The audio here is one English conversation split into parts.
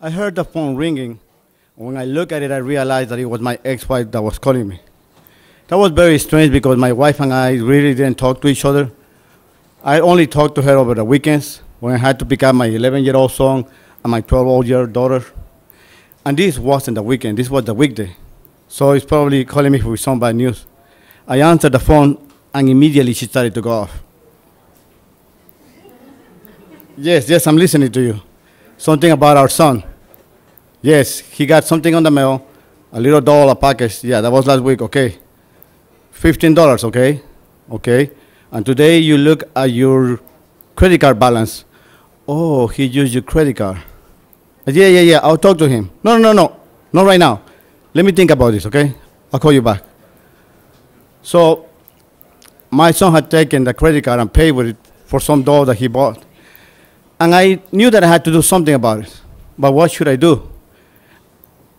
I heard the phone ringing. When I looked at it, I realized that it was my ex-wife that was calling me. That was very strange because my wife and I really didn't talk to each other. I only talked to her over the weekends when I had to pick up my 11-year-old son and my 12-year-old daughter. And this wasn't the weekend, this was the weekday. So he's probably calling me with some bad news. I answered the phone and immediately she started to go off. Yes, yes, I'm listening to you. Something about our son. Yes, he got something on the mail, a little doll, a package. Yeah, that was last week, okay. $15, okay? Okay. And today you look at your credit card balance. Oh, he used your credit card. Yeah, yeah, yeah, I'll talk to him. No, no, no, no, not right now. Let me think about this, okay? I'll call you back. So, my son had taken the credit card and paid with it for some doll that he bought. And I knew that I had to do something about it. But what should I do?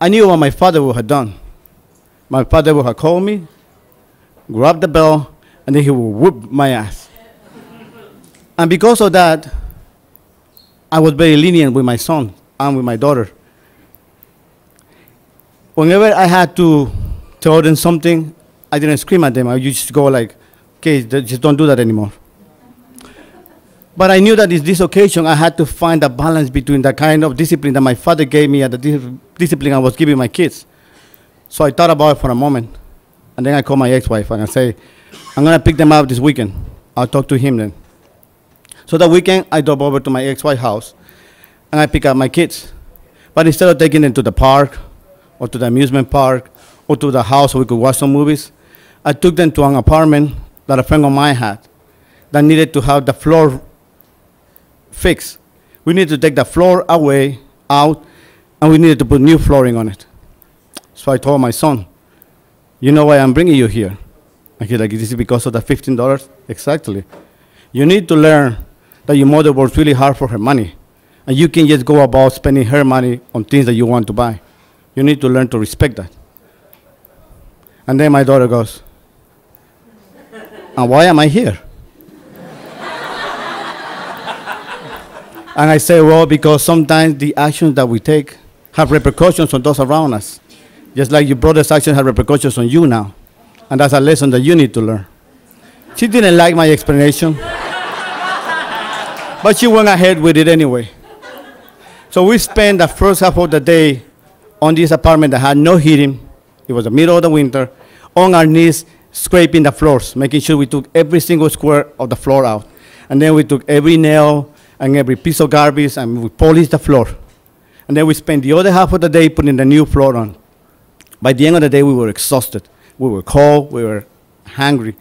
I knew what my father would have done. My father would have called me, grabbed the bell, and then he would whoop my ass. and because of that, I was very lenient with my son and with my daughter. Whenever I had to tell them something, I didn't scream at them. I used to go like, okay, just don't do that anymore. But I knew that in this occasion, I had to find a balance between the kind of discipline that my father gave me and the dis discipline I was giving my kids. So I thought about it for a moment. And then I called my ex-wife and I say, I'm going to pick them up this weekend. I'll talk to him then. So that weekend, I drove over to my ex-wife's house and I pick up my kids. But instead of taking them to the park or to the amusement park or to the house so we could watch some movies, I took them to an apartment that a friend of mine had that needed to have the floor fixed. We need to take the floor away, out, and we needed to put new flooring on it. So I told my son, you know why I'm bringing you here? And he's like, this is because of the $15? Exactly. You need to learn that your mother works really hard for her money. And you can just go about spending her money on things that you want to buy. You need to learn to respect that. And then my daughter goes, and why am I here? And I say, well, because sometimes the actions that we take have repercussions on those around us. Just like your brother's actions have repercussions on you now. And that's a lesson that you need to learn. She didn't like my explanation, but she went ahead with it anyway. So we spent the first half of the day on this apartment that had no heating. It was the middle of the winter, on our knees, scraping the floors, making sure we took every single square of the floor out. And then we took every nail and every piece of garbage and we polished the floor. And then we spent the other half of the day putting the new floor on. By the end of the day, we were exhausted. We were cold, we were hungry.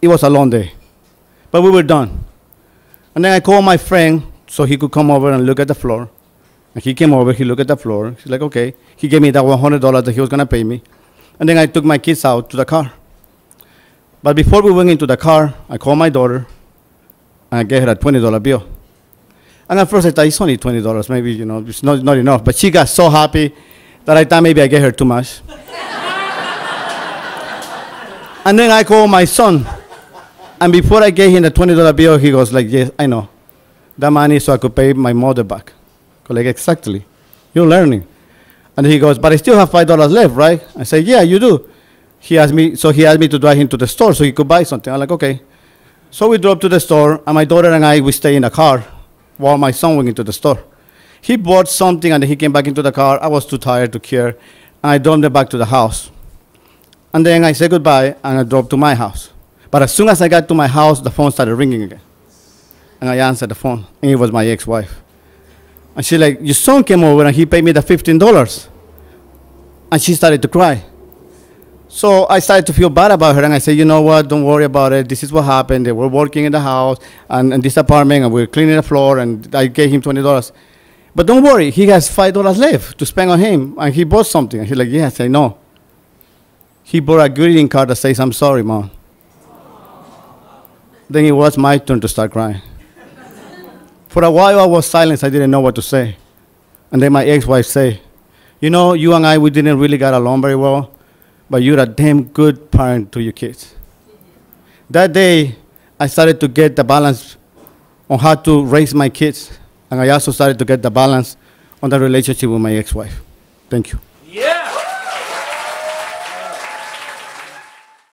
It was a long day, but we were done. And then I called my friend so he could come over and look at the floor. And he came over, he looked at the floor. He's like, okay. He gave me that $100 that he was going to pay me. And then I took my kids out to the car. But before we went into the car, I called my daughter and I gave her a $20 bill. And at first I thought it's only $20, maybe, you know, it's not, not enough. But she got so happy that I thought maybe I gave her too much. and then I called my son. And before I gave him the $20 bill, he goes like, yes, I know. That money so I could pay my mother back. I go like, exactly. You're learning. And he goes, but I still have $5 left, right? I say, yeah, you do. He asked me, so he asked me to drive him to the store so he could buy something. I'm like, okay. So we drove to the store, and my daughter and I, we stay in the car while my son went into the store. He bought something, and he came back into the car. I was too tired to care, and I drove them back to the house. And then I said goodbye, and I drove to my house. But as soon as I got to my house, the phone started ringing again. And I answered the phone, and it was my ex-wife. And she's like, your son came over, and he paid me the $15. And she started to cry. So I started to feel bad about her, and I said, you know what, don't worry about it. This is what happened. They were working in the house and in this apartment, and we were cleaning the floor, and I gave him $20. But don't worry, he has $5 left to spend on him, and he bought something. And he's like, yes, I know. He bought a greeting card that says, I'm sorry, mom. Then it was my turn to start crying. For a while, I was silent. I didn't know what to say. And then my ex-wife said, you know, you and I, we didn't really get along very well, but you're a damn good parent to your kids. That day, I started to get the balance on how to raise my kids, and I also started to get the balance on the relationship with my ex-wife. Thank you.